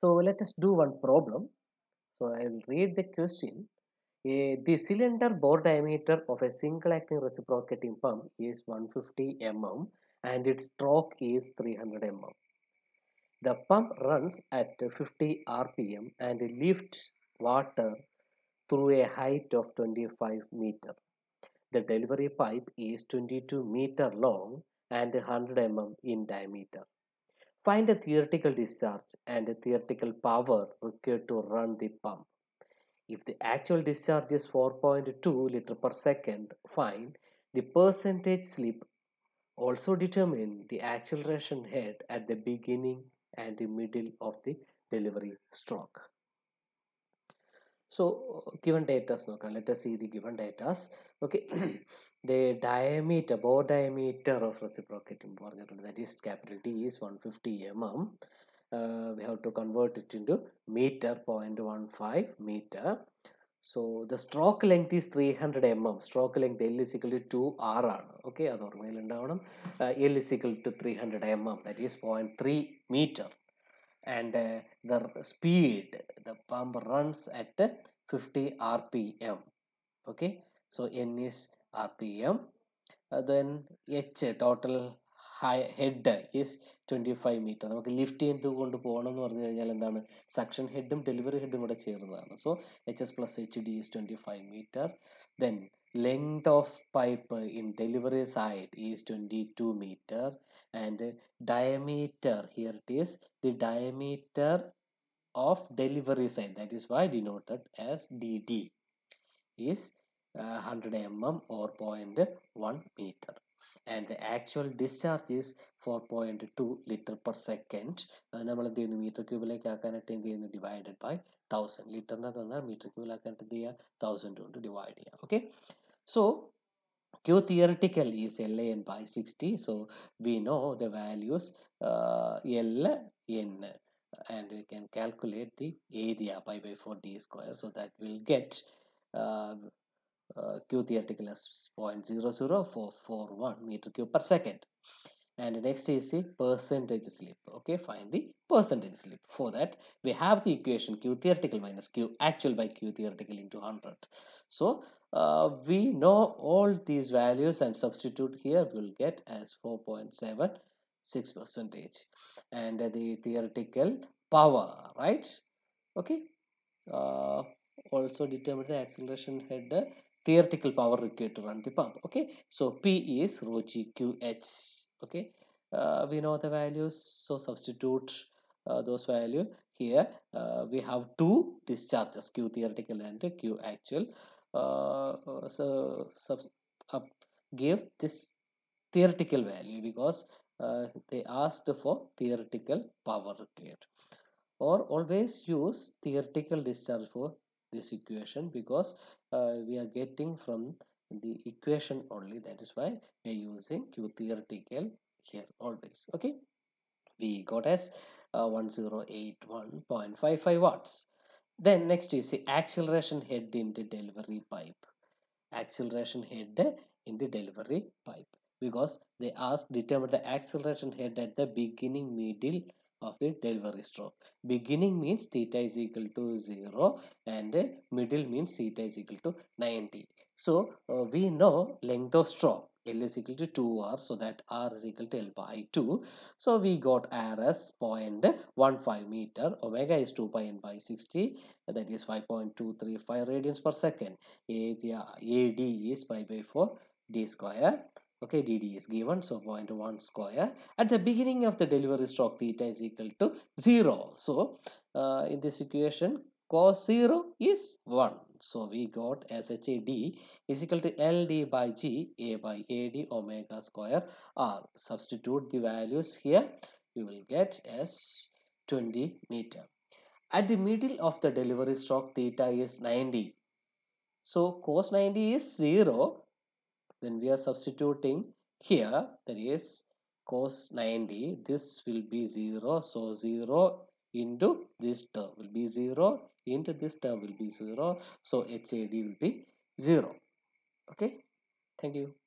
So let us do one problem. So I will read the question. A, the cylinder bore diameter of a single acting reciprocating pump is 150 mm and its stroke is 300 mm. The pump runs at 50 rpm and lifts water through a height of 25 meter. The delivery pipe is 22 meter long and 100 mm in diameter. Find the theoretical discharge and the theoretical power required to run the pump. If the actual discharge is 4.2 liter per second, find the percentage slip. Also determine the acceleration head at the beginning and the middle of the delivery stroke. So given data, okay, let us see the given data. Okay, the diameter, bore diameter of reciprocating that is capital D is 150 mm. Uh, we have to convert it into meter 0.15 meter. So the stroke length is 300 mm. Stroke length L is equal to 2 R ആണ് okay അത് ഓർമ്മയിലുണ്ടാവണം L is equal to 300 mm that is 0.3 meter and uh, the speed the pump runs at 50 rpm okay so n is rpm uh, then h total high head is 25 meter നമുക്ക് lift ചെയ്ത് കൊണ്ട് പോകണം എന്ന് പറഞ്ഞു കഴിഞ്ഞാൽ എന്താണ് suction ഹെഡും delivery ഹെഡും കൂടെ ചേർന്നതാണ് so H S plus H D is 25 meter then length of pipe in delivery side is 22 meter and diameter here it is the diameter of delivery side that is why denoted as dd is uh, 100 mm or 0.1 meter and the actual discharge is 4.2 liter per second അത് നമ്മൾ എന്ത് ചെയ്യുന്നു metre ക്യൂബിലേക്ക് ആക്കാനായിട്ട് എന്ത് ചെയ്യുന്നു divided by thousand ലിറ്ററിനെ തന്നാൽ metre ക്യൂബിലാക്കാനായിട്ട് എന്ത് ചെയ്യുക തൗസൻഡ് കൊണ്ട് ഡിവൈഡ് ചെയ്യുക okay so Q theoretical is LN by 60. So we know the values uh, L N and we can calculate the area pi by 4 d square. So that will get uh, uh, Q theoretical as 0.00441 meter cube per second. And next is the percentage slip. Okay, find the percentage slip. For that, we have the equation Q theoretical minus Q actual by Q theoretical into 100. So uh, we know all these values and substitute here we will get as 4.76 percentage and the theoretical power right okay uh, also determine the acceleration head theoretical power required to run the pump okay? So p is rho g q h okay? Uh, we know the values. So substitute uh, those value here. Uh, we have two discharges q theoretical and q actual. Uh, so sub, uh, give this theoretical value because uh, they asked for theoretical power required. Or always use theoretical discharge for this equation because uh, we are getting from the equation only. That is why we are using q theoretical here always. Okay? We got as uh, 1081.55 watts. Then next is the acceleration head in the delivery pipe. Acceleration head in the delivery pipe because they ask determine the acceleration head at the beginning middle of the delivery stroke. Beginning means theta is equal to 0 and middle means theta is equal to 90 so uh, we know length of stroke. L is equal to 2R so that R is equal to L by 2 so we got R as 0.15 meter. Omega is 2 pi n by 60 that is 5.235 radians per second. Area AD is pi by 4 d square okay dd is given so 0.1 square. At the beginning of the delivery stroke theta is equal to 0 so uh, in this equation cos 0 is 1 so we got SHAD is equal to LD by G A by AD omega square R. Substitute the values here. You will get s 20 meter. At the middle of the delivery stroke theta is 90 so cos 90 is 0 then we are substituting here that is cos 90 this will be 0 so 0 into this term will be 0 into this term will be 0 so HAD will be 0 okay? Thank you